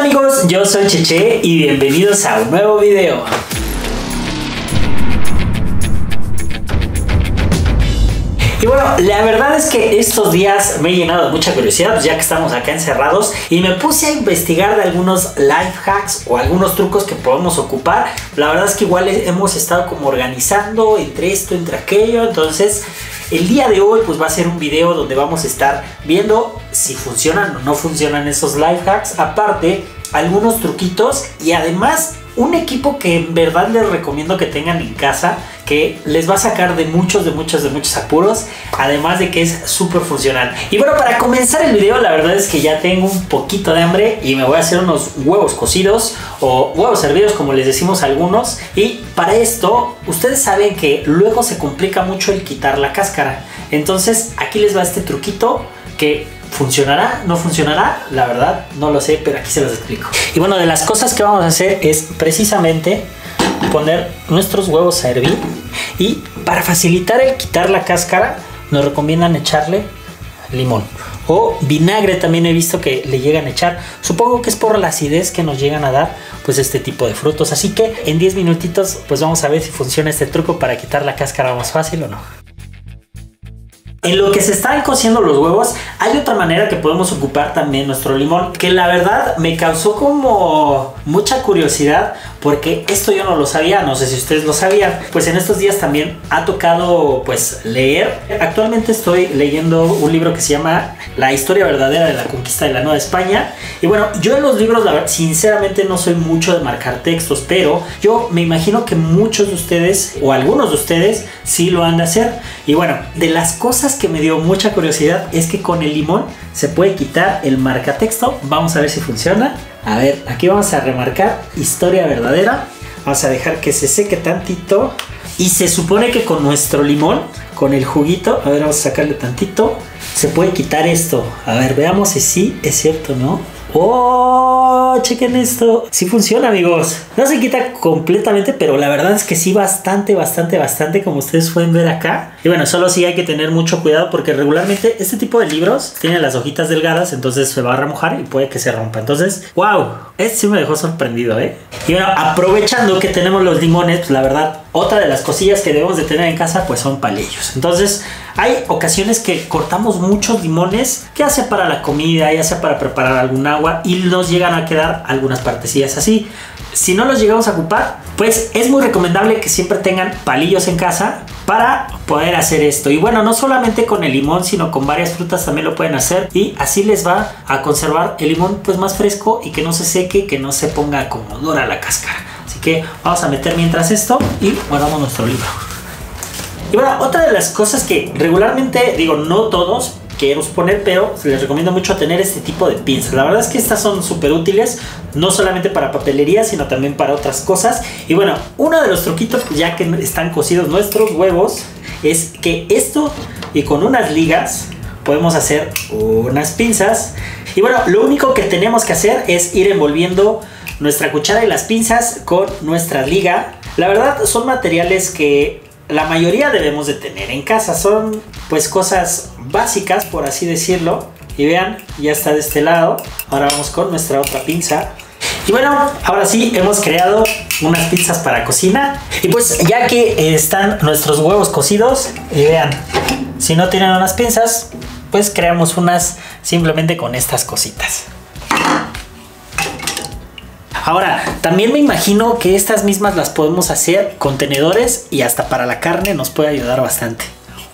Hola amigos, yo soy Cheche y bienvenidos a un nuevo video. Y bueno, la verdad es que estos días me he llenado de mucha curiosidad, ya que estamos acá encerrados, y me puse a investigar de algunos life hacks o algunos trucos que podemos ocupar. La verdad es que igual hemos estado como organizando entre esto, entre aquello, entonces el día de hoy pues va a ser un video donde vamos a estar viendo si funcionan o no funcionan esos life hacks, aparte algunos truquitos y además un equipo que en verdad les recomiendo que tengan en casa que les va a sacar de muchos, de muchos, de muchos apuros, además de que es súper funcional. Y bueno, para comenzar el video, la verdad es que ya tengo un poquito de hambre y me voy a hacer unos huevos cocidos o huevos hervidos, como les decimos algunos. Y para esto, ustedes saben que luego se complica mucho el quitar la cáscara. Entonces, aquí les va este truquito que ¿Funcionará? ¿No funcionará? La verdad, no lo sé, pero aquí se los explico. Y bueno, de las cosas que vamos a hacer es precisamente poner nuestros huevos a hervir y para facilitar el quitar la cáscara nos recomiendan echarle limón o vinagre también he visto que le llegan a echar supongo que es por la acidez que nos llegan a dar pues este tipo de frutos así que en 10 minutitos pues vamos a ver si funciona este truco para quitar la cáscara más fácil o no en lo que se están cociendo los huevos, hay otra manera que podemos ocupar también nuestro limón, que la verdad me causó como mucha curiosidad porque esto yo no lo sabía, no sé si ustedes lo sabían, pues en estos días también ha tocado pues leer. Actualmente estoy leyendo un libro que se llama La historia verdadera de la conquista de la Nueva España y bueno, yo en los libros la verdad, sinceramente no soy mucho de marcar textos, pero yo me imagino que muchos de ustedes o algunos de ustedes sí lo han de hacer. Y bueno, de las cosas que me dio mucha curiosidad es que con el limón se puede quitar el marcatexto. Vamos a ver si funciona. A ver, aquí vamos a remarcar historia verdadera. Vamos a dejar que se seque tantito. Y se supone que con nuestro limón, con el juguito, a ver, vamos a sacarle tantito, se puede quitar esto. A ver, veamos si sí es cierto, ¿no? ¡Oh! Chequen esto. Sí funciona, amigos. No se quita completamente, pero la verdad es que sí bastante, bastante, bastante, como ustedes pueden ver acá. Y bueno, solo sí hay que tener mucho cuidado porque regularmente este tipo de libros tienen las hojitas delgadas, entonces se va a remojar y puede que se rompa. Entonces, wow, este sí me dejó sorprendido, ¿eh? Y bueno, aprovechando que tenemos los limones, pues la verdad, otra de las cosillas que debemos de tener en casa, pues son palillos. Entonces, hay ocasiones que cortamos muchos limones, ya sea para la comida, ya sea para preparar algún agua, y nos llegan a quedar algunas partecillas así. Si no los llegamos a ocupar, pues es muy recomendable que siempre tengan palillos en casa para poder hacer esto. Y bueno, no solamente con el limón, sino con varias frutas también lo pueden hacer. Y así les va a conservar el limón pues más fresco y que no se seque, que no se ponga como dura la cáscara. Así que vamos a meter mientras esto y guardamos nuestro libro. Y bueno, otra de las cosas que regularmente, digo, no todos quiero poner, pero les recomiendo mucho tener este tipo de pinzas. La verdad es que estas son súper útiles, no solamente para papelería, sino también para otras cosas. Y bueno, uno de los truquitos, ya que están cocidos nuestros huevos, es que esto y con unas ligas podemos hacer unas pinzas. Y bueno, lo único que tenemos que hacer es ir envolviendo nuestra cuchara y las pinzas con nuestra liga. La verdad son materiales que la mayoría debemos de tener en casa. Son pues cosas básicas, por así decirlo. Y vean, ya está de este lado. Ahora vamos con nuestra otra pinza. Y bueno, ahora sí, hemos creado unas pizzas para cocina. Y pues ya que están nuestros huevos cocidos, y vean, si no tienen unas pinzas, pues creamos unas simplemente con estas cositas. Ahora, también me imagino que estas mismas las podemos hacer con tenedores y hasta para la carne nos puede ayudar bastante.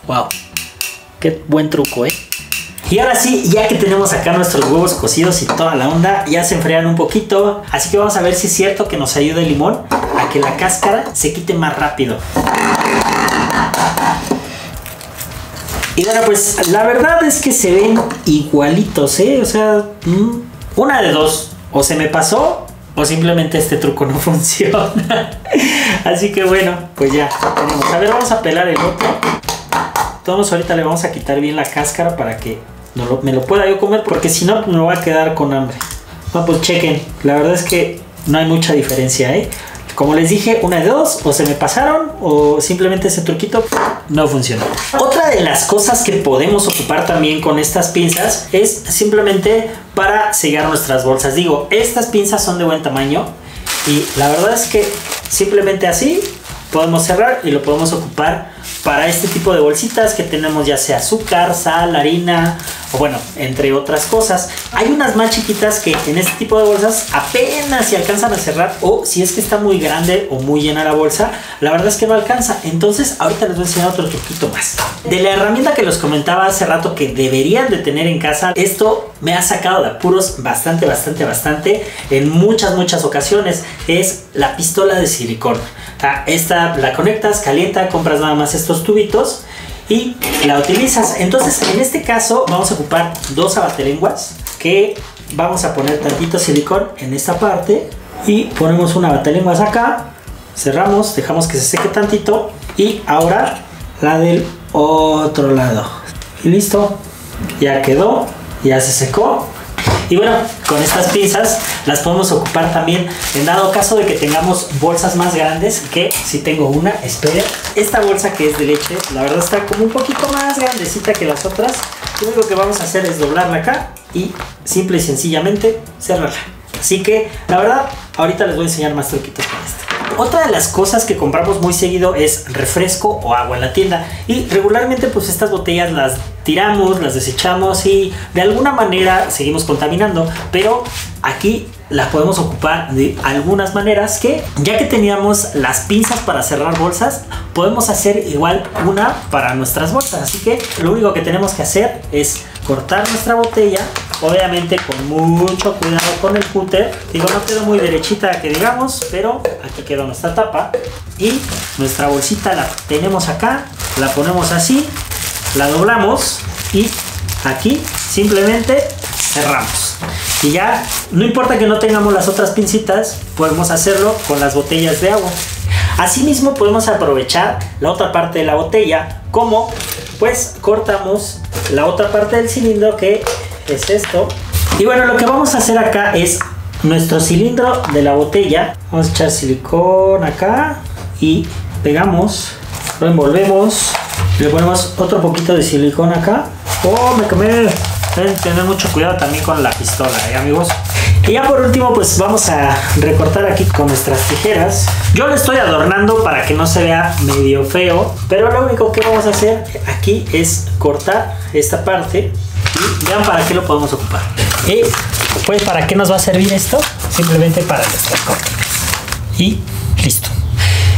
Wow, qué buen truco, ¿eh? Y ahora sí, ya que tenemos acá nuestros huevos cocidos y toda la onda, ya se enfrian un poquito. Así que vamos a ver si es cierto que nos ayuda el limón a que la cáscara se quite más rápido. Y bueno, pues la verdad es que se ven igualitos, ¿eh? O sea, mm, una de dos. O se me pasó o simplemente este truco no funciona. Así que bueno, pues ya tenemos. A ver, vamos a pelar el otro. Todos ahorita le vamos a quitar bien la cáscara para que me lo pueda yo comer, porque si no me va a quedar con hambre. Bueno, pues chequen, la verdad es que no hay mucha diferencia, ¿eh? Como les dije, una de dos, o se me pasaron, o simplemente ese truquito no funciona. Otra de las cosas que podemos ocupar también con estas pinzas es simplemente para sellar nuestras bolsas. Digo, estas pinzas son de buen tamaño y la verdad es que simplemente así podemos cerrar y lo podemos ocupar para este tipo de bolsitas que tenemos ya sea azúcar, sal, harina o bueno, entre otras cosas. Hay unas más chiquitas que en este tipo de bolsas apenas se alcanzan a cerrar o si es que está muy grande o muy llena la bolsa, la verdad es que no alcanza. Entonces ahorita les voy a enseñar otro truquito más. De la herramienta que les comentaba hace rato que deberían de tener en casa, esto me ha sacado de apuros bastante, bastante, bastante en muchas, muchas ocasiones. Es la pistola de silicona. Ah, esta la conectas, calienta, compras nada más estos tubitos y la utilizas. Entonces, en este caso vamos a ocupar dos abatelenguas que vamos a poner tantito silicón en esta parte y ponemos una abatelenguas acá, cerramos, dejamos que se seque tantito y ahora la del otro lado. Y listo, ya quedó, ya se secó y bueno, con estas pinzas las podemos ocupar también en dado caso de que tengamos bolsas más grandes, que si tengo una, espere, esta bolsa que es de leche, la verdad está como un poquito más grandecita que las otras. Lo único que vamos a hacer es doblarla acá y simple y sencillamente cerrarla. Así que la verdad, ahorita les voy a enseñar más truquitos con esto. Otra de las cosas que compramos muy seguido es refresco o agua en la tienda y regularmente pues estas botellas las tiramos, las desechamos y de alguna manera seguimos contaminando, pero aquí las podemos ocupar de algunas maneras que ya que teníamos las pinzas para cerrar bolsas, podemos hacer igual una para nuestras bolsas. Así que lo único que tenemos que hacer es cortar nuestra botella, obviamente con mucho cuidado con el cúter. Digo, no quedó muy derechita que digamos, pero aquí quedó nuestra tapa. Y nuestra bolsita la tenemos acá, la ponemos así, la doblamos y aquí simplemente cerramos. Y ya, no importa que no tengamos las otras pincitas, podemos hacerlo con las botellas de agua. Asimismo podemos aprovechar la otra parte de la botella como pues cortamos la otra parte del cilindro que es esto. Y bueno, lo que vamos a hacer acá es nuestro cilindro de la botella. Vamos a echar silicón acá y pegamos, lo envolvemos, le ponemos otro poquito de silicón acá. ¡Oh, me quemé! Deben tener mucho cuidado también con la pistola, ¿eh, amigos? Y ya por último, pues vamos a recortar aquí con nuestras tijeras. Yo lo estoy adornando para que no se vea medio feo, pero lo único que vamos a hacer aquí es cortar esta parte vean para qué lo podemos ocupar. Y pues para qué nos va a servir esto? Simplemente para nuestras cortes. Y listo.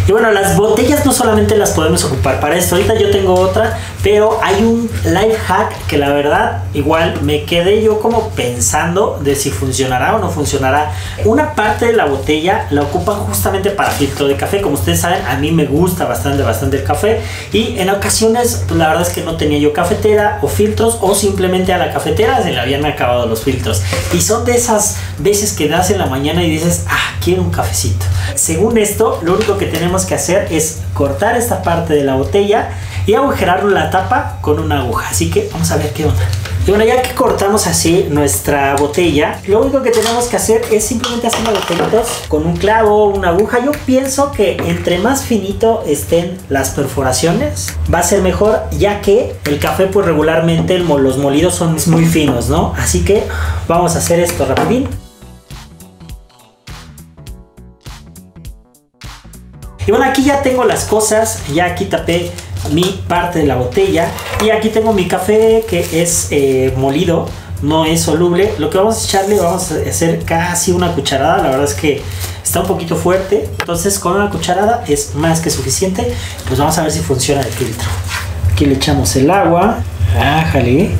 Y bueno, las botellas no solamente las podemos ocupar para esto. Ahorita yo tengo otra, pero hay un life hack que la verdad igual me quedé yo como pensando de si funcionará o no funcionará. Una parte de la botella la ocupan justamente para filtro de café. Como ustedes saben, a mí me gusta bastante, bastante el café. Y en ocasiones, pues, la verdad es que no tenía yo cafetera o filtros o simplemente a la cafetera se le habían acabado los filtros. Y son de esas veces que das en la mañana y dices, ah, quiero un cafecito. Según esto, lo único que tenemos que hacer es cortar esta parte de la botella y agujerar la tapa con una aguja. Así que vamos a ver qué onda. Y bueno, ya que cortamos así nuestra botella, lo único que tenemos que hacer es simplemente hacer los botellitos con un clavo, una aguja. Yo pienso que entre más finito estén las perforaciones, va a ser mejor, ya que el café, pues regularmente los molidos son muy finos, ¿no? Así que vamos a hacer esto rapidín. Y bueno, aquí ya tengo las cosas, ya aquí tapé mi parte de la botella y aquí tengo mi café que es eh, molido, no es soluble. Lo que vamos a echarle, vamos a hacer casi una cucharada, la verdad es que está un poquito fuerte, entonces con una cucharada es más que suficiente. Pues vamos a ver si funciona el filtro. Aquí le echamos el agua, ájale.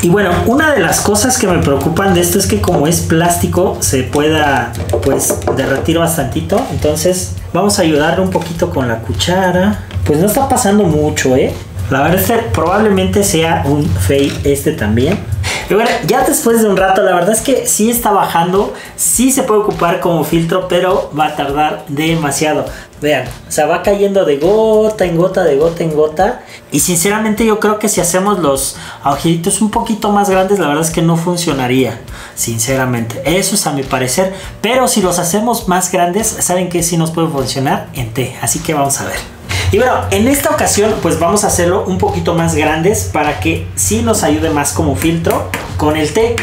Y bueno, una de las cosas que me preocupan de esto es que como es plástico se pueda pues derretir bastantito. Entonces vamos a ayudarle un poquito con la cuchara. Pues no está pasando mucho, ¿eh? La verdad es que probablemente sea un fake este también. Y bueno, ya después de un rato, la verdad es que sí está bajando, sí se puede ocupar como filtro, pero va a tardar demasiado. Vean, o sea, va cayendo de gota en gota, de gota en gota. Y sinceramente yo creo que si hacemos los agujeritos un poquito más grandes, la verdad es que no funcionaría. Sinceramente, eso es a mi parecer. Pero si los hacemos más grandes, saben que sí nos puede funcionar en té. Así que vamos a ver. Y bueno, en esta ocasión pues vamos a hacerlo un poquito más grandes para que sí nos ayude más como filtro con el té.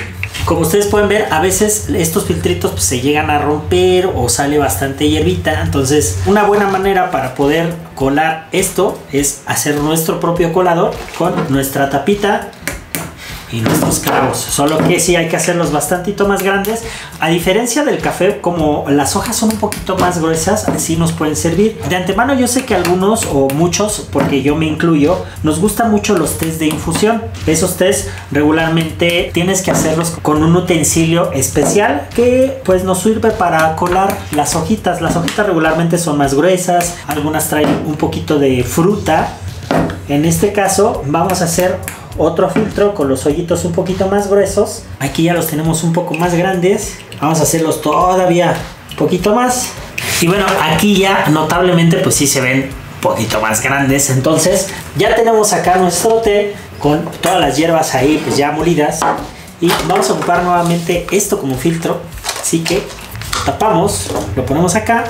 Como ustedes pueden ver, a veces estos filtritos pues, se llegan a romper o sale bastante hierbita. Entonces, una buena manera para poder colar esto es hacer nuestro propio colador con nuestra tapita y nuestros clavos. Solo que sí hay que hacerlos bastantito más grandes. A diferencia del café, como las hojas son un poquito más gruesas, así nos pueden servir. De antemano yo sé que algunos o muchos, porque yo me incluyo, nos gustan mucho los test de infusión. Esos test regularmente tienes que hacerlos con un utensilio especial que pues nos sirve para colar las hojitas. Las hojitas regularmente son más gruesas, algunas traen un poquito de fruta. En este caso vamos a hacer otro filtro con los hoyitos un poquito más gruesos. Aquí ya los tenemos un poco más grandes. Vamos a hacerlos todavía un poquito más. Y bueno, aquí ya notablemente pues sí se ven un poquito más grandes. Entonces ya tenemos acá nuestro té con todas las hierbas ahí pues ya molidas. Y vamos a ocupar nuevamente esto como filtro. Así que tapamos, lo ponemos acá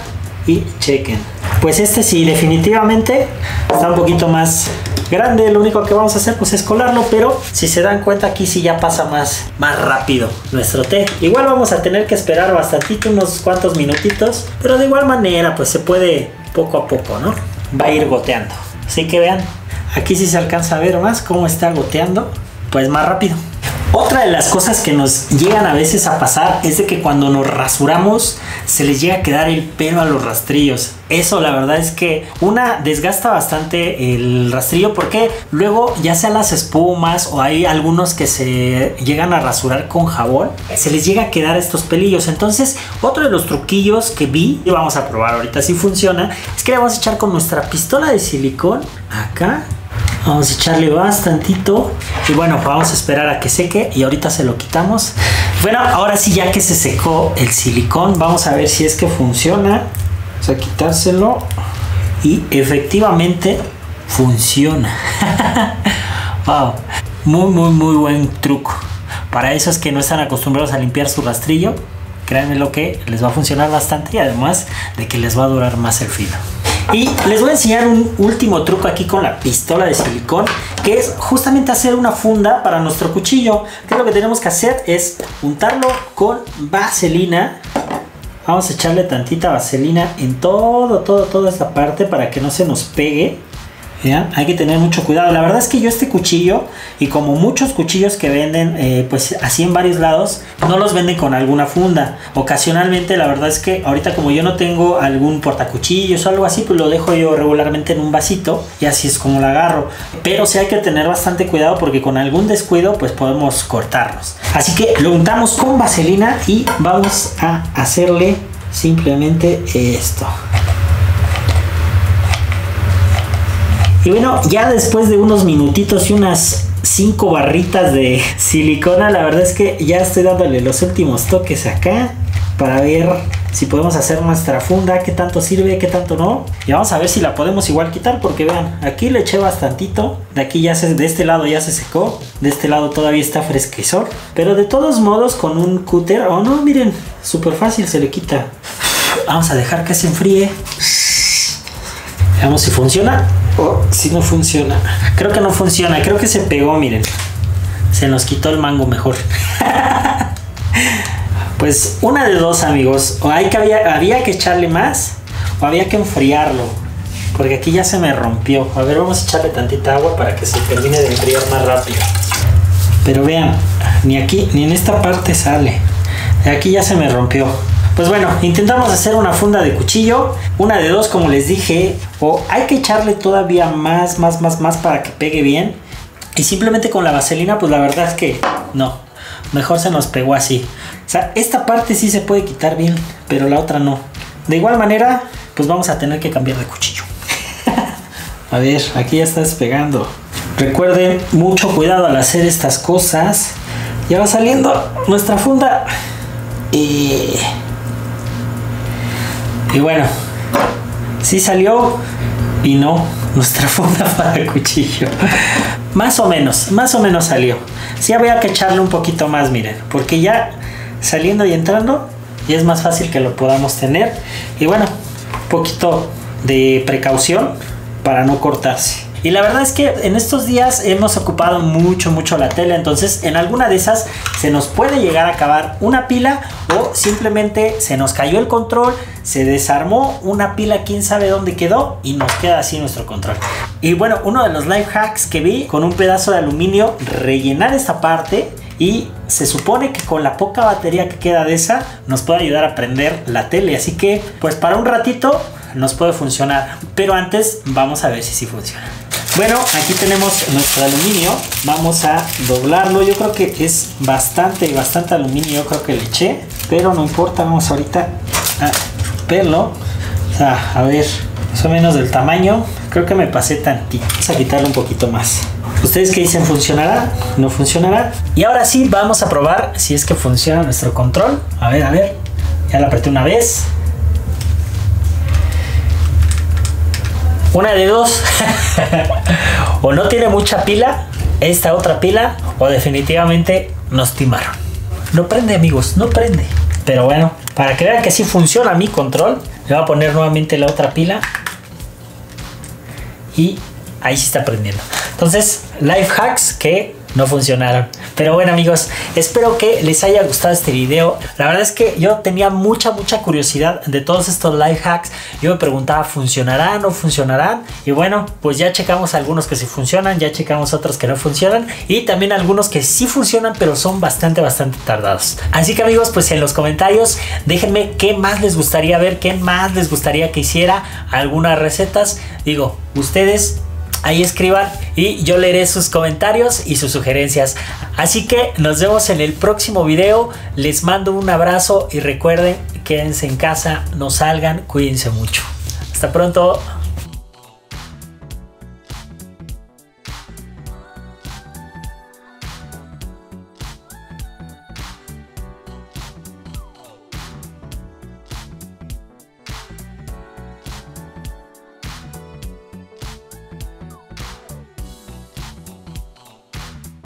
y chequen. Pues este sí, definitivamente está un poquito más grande. Lo único que vamos a hacer pues es colarlo, pero si se dan cuenta aquí sí ya pasa más, más rápido nuestro té. Igual vamos a tener que esperar bastantito, unos cuantos minutitos, pero de igual manera pues se puede poco a poco, ¿no? Va a ir goteando. Así que vean, aquí sí se alcanza a ver más cómo está goteando, pues más rápido. Otra de las cosas que nos llegan a veces a pasar es de que cuando nos rasuramos se les llega a quedar el pelo a los rastrillos. Eso la verdad es que una desgasta bastante el rastrillo porque luego ya sea las espumas o hay algunos que se llegan a rasurar con jabón, se les llega a quedar estos pelillos. Entonces otro de los truquillos que vi y vamos a probar ahorita si funciona es que le vamos a echar con nuestra pistola de silicón acá Vamos a echarle bastantito. Y bueno, vamos a esperar a que seque y ahorita se lo quitamos. Bueno, ahora sí ya que se secó el silicón, vamos a ver si es que funciona. Vamos a quitárselo. Y efectivamente funciona. wow. Muy, muy, muy buen truco. Para esos que no están acostumbrados a limpiar su rastrillo, créanme lo que les va a funcionar bastante y además de que les va a durar más el filo. Y les voy a enseñar un último truco aquí con la pistola de silicón, que es justamente hacer una funda para nuestro cuchillo. Que lo que tenemos que hacer es untarlo con vaselina. Vamos a echarle tantita vaselina en todo, todo, toda esta parte para que no se nos pegue. Hay que tener mucho cuidado. La verdad es que yo este cuchillo, y como muchos cuchillos que venden, eh, pues así en varios lados, no los venden con alguna funda. Ocasionalmente, la verdad es que ahorita como yo no tengo algún portacuchillos o algo así, pues lo dejo yo regularmente en un vasito y así es como lo agarro. Pero sí hay que tener bastante cuidado porque con algún descuido, pues podemos cortarlos. Así que lo untamos con vaselina y vamos a hacerle simplemente esto. Y bueno, ya después de unos minutitos y unas 5 barritas de silicona, la verdad es que ya estoy dándole los últimos toques acá para ver si podemos hacer nuestra funda, qué tanto sirve, qué tanto no. Y vamos a ver si la podemos igual quitar porque vean, aquí le eché bastantito, de aquí ya se, de este lado ya se secó, de este lado todavía está fresquezor, pero de todos modos con un cúter, oh no, miren, súper fácil se le quita. Vamos a dejar que se enfríe. Veamos si funciona si no funciona. Creo que no funciona, creo que se pegó, miren. Se nos quitó el mango mejor. pues una de dos, amigos. O hay que había que echarle más o había que enfriarlo. Porque aquí ya se me rompió. A ver, vamos a echarle tantita agua para que se termine de enfriar más rápido. Pero vean, ni aquí ni en esta parte sale. Aquí ya se me rompió. Pues bueno, intentamos hacer una funda de cuchillo, una de dos como les dije, o hay que echarle todavía más, más, más, más para que pegue bien. Y simplemente con la vaselina, pues la verdad es que no, mejor se nos pegó así. O sea, esta parte sí se puede quitar bien, pero la otra no. De igual manera, pues vamos a tener que cambiar de cuchillo. a ver, aquí ya está despegando. Recuerden mucho cuidado al hacer estas cosas. Ya va saliendo nuestra funda. Y... Y bueno, sí salió y no nuestra funda para cuchillo. más o menos, más o menos salió. Sí había que echarle un poquito más, miren, porque ya saliendo y entrando ya es más fácil que lo podamos tener. Y bueno, un poquito de precaución para no cortarse. Y la verdad es que en estos días hemos ocupado mucho, mucho la tele. Entonces, en alguna de esas se nos puede llegar a acabar una pila o simplemente se nos cayó el control, se desarmó una pila, quién sabe dónde quedó y nos queda así nuestro control. Y bueno, uno de los life hacks que vi con un pedazo de aluminio, rellenar esta parte y se supone que con la poca batería que queda de esa nos puede ayudar a prender la tele. Así que, pues para un ratito nos puede funcionar. Pero antes vamos a ver si sí funciona. Bueno, aquí tenemos nuestro aluminio. Vamos a doblarlo. Yo creo que es bastante, bastante aluminio. Yo creo que le eché. Pero no importa. Vamos ahorita a verlo. a ver, más o menos del tamaño. Creo que me pasé tantito. Vamos a quitarle un poquito más. ¿Ustedes qué dicen? ¿Funcionará? ¿No funcionará? Y ahora sí, vamos a probar si es que funciona nuestro control. A ver, a ver. Ya la apreté una vez. Una de dos. o no tiene mucha pila, esta otra pila, o definitivamente nos timaron. No prende, amigos, no prende. Pero bueno, para que que sí funciona mi control, le voy a poner nuevamente la otra pila. Y ahí sí está prendiendo. Entonces, life hacks que no funcionaron. Pero bueno amigos, espero que les haya gustado este video. La verdad es que yo tenía mucha, mucha curiosidad de todos estos life hacks. Yo me preguntaba, ¿funcionarán o funcionarán? Y bueno, pues ya checamos algunos que sí funcionan, ya checamos otros que no funcionan y también algunos que sí funcionan, pero son bastante, bastante tardados. Así que amigos, pues en los comentarios déjenme qué más les gustaría ver, qué más les gustaría que hiciera, algunas recetas. Digo, ustedes Ahí escriban y yo leeré sus comentarios y sus sugerencias. Así que nos vemos en el próximo video. Les mando un abrazo y recuerden, quédense en casa, no salgan, cuídense mucho. Hasta pronto.